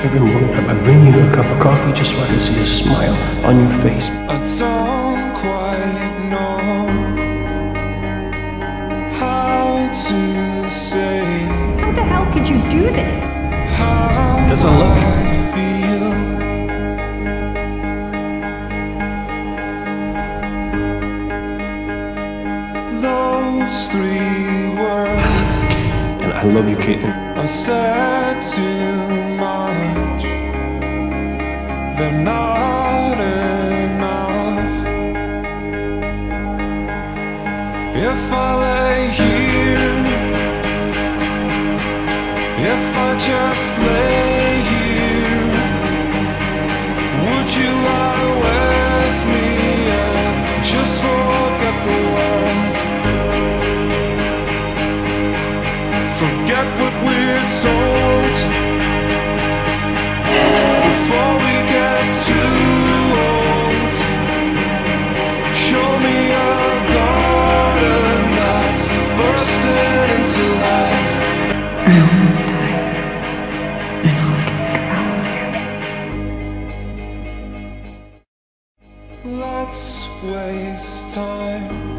Every morning I bring you a cup of coffee just so I can see a smile on your face. I don't quite know how to say How the hell could you do this? how 'Cause I love you. Feel. Those three words And I love you, Caitlin. I said too They're not enough. If I lay here, if I just lay I almost died. And all I can think about was you. Let's waste time